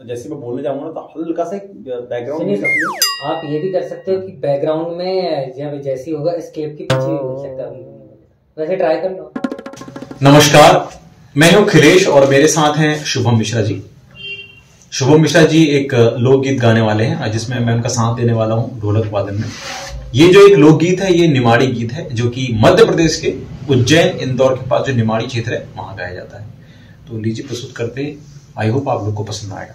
जैसे मैं बोलने जाऊँगा ना तो हल्का सा बैकग्राउंड आप ये भी कर सकते हो कि बैकग्राउंड में जब जैसी होगा स्केप के पीछे भी बोल सकता अभी वैसे ट्राई कर लो। नमस्कार मैं हूँ खिलेश और मेरे साथ हैं शुभम मिश्रा जी। शुभम मिश्रा जी एक लोकगीत गाने वाले हैं जिसमें मैं उनका साथ देने वाला हूँ ढोलक वादन में। ये जो एक लोकगीत है ये निमाड़ी गीत है जो कि मध्य प्रदेश के उज्जैन इंदौर के पास जो निमाड़ी क्षेत्र है वहाँ गाया जाता है। तो लीजिए प्रस्तुत करते हैं। आई होप आप लोग को पसंद आएगा।